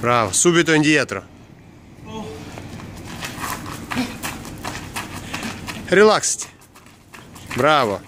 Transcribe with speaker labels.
Speaker 1: Bravo, subito indietro. Релаксить. Браво.